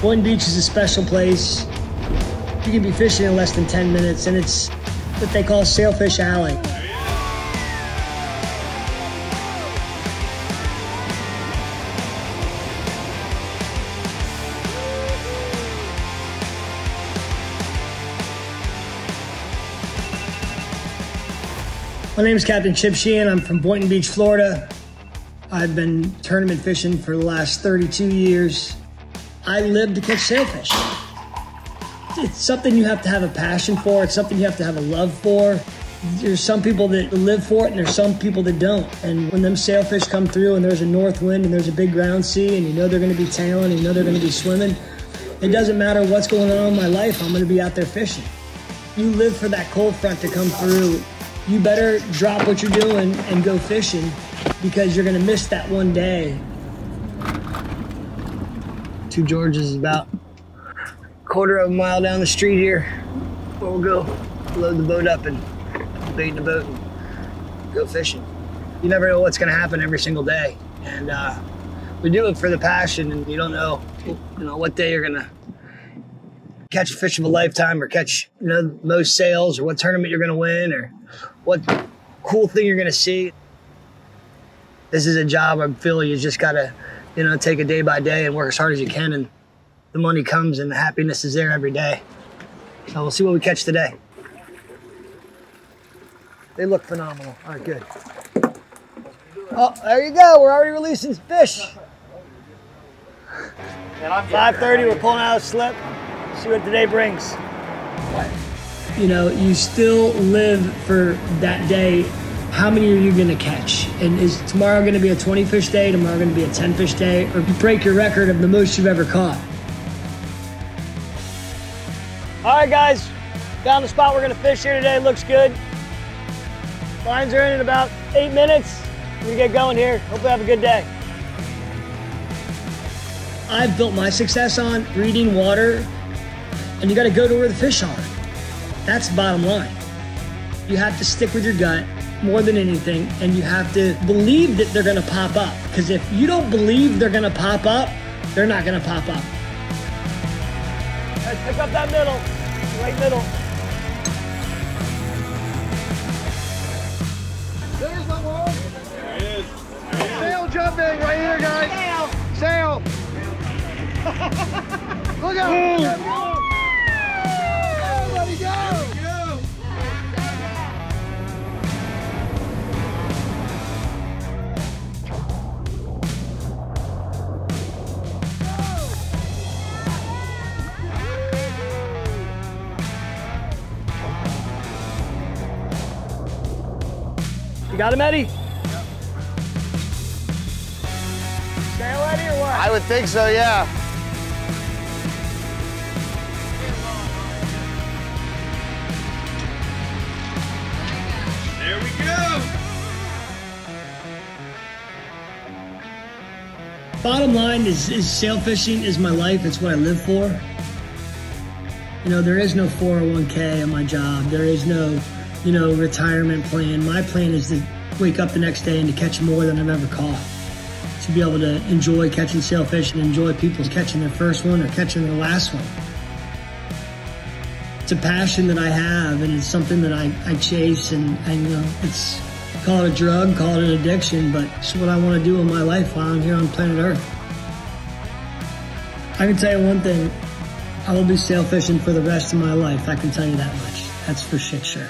Boynton Beach is a special place. You can be fishing in less than 10 minutes, and it's what they call Sailfish Alley. My name is Captain Chip Sheehan. I'm from Boynton Beach, Florida. I've been tournament fishing for the last 32 years. I live to catch sailfish. It's something you have to have a passion for. It's something you have to have a love for. There's some people that live for it and there's some people that don't. And when them sailfish come through and there's a north wind and there's a big ground sea and you know they're gonna be tailing, and you know they're gonna be swimming, it doesn't matter what's going on in my life, I'm gonna be out there fishing. You live for that cold front to come through you better drop what you're doing and go fishing because you're gonna miss that one day. Two Georges is about a quarter of a mile down the street here where we'll go load the boat up and bait the boat and go fishing. You never know what's gonna happen every single day. And uh, we do it for the passion and you don't know, you know, what day you're gonna catch a fish of a lifetime or catch you know most sails or what tournament you're going to win or what cool thing you're going to see this is a job I'm feeling you just got to you know take it day by day and work as hard as you can and the money comes and the happiness is there every day. So we'll see what we catch today. They look phenomenal. All right good. Oh there you go. We're already releasing fish. 5.30 we're pulling out a slip. See what today brings. You know, you still live for that day. How many are you going to catch? And is tomorrow going to be a 20 fish day? Tomorrow going to be a 10 fish day? Or break your record of the most you've ever caught? All right, guys, down the spot we're going to fish here today. Looks good. Lines are in in about eight minutes. We're going to get going here. Hope you have a good day. I've built my success on reading water and you got to go to where the fish are. That's the bottom line. You have to stick with your gut more than anything, and you have to believe that they're going to pop up. Because if you don't believe they're going to pop up, they're not going to pop up. Guys, pick up that middle, right middle. There's the one. There he is. Sail jumping right here, guys. Sail. Sail. Look out. Got him, Eddie? Sail Eddie or what? I would think so, yeah. There we go. Bottom line is, is sail fishing is my life. It's what I live for. You know, there is no 401k in my job. There is no you know, retirement plan. My plan is to wake up the next day and to catch more than I've ever caught. To be able to enjoy catching sailfish and enjoy people catching their first one or catching their last one. It's a passion that I have and it's something that I, I chase and, and you know, it's call it a drug, call it an addiction, but it's what I want to do in my life while I'm here on planet Earth. I can tell you one thing, I will be sailfishing for the rest of my life. I can tell you that much. That's for shit sure.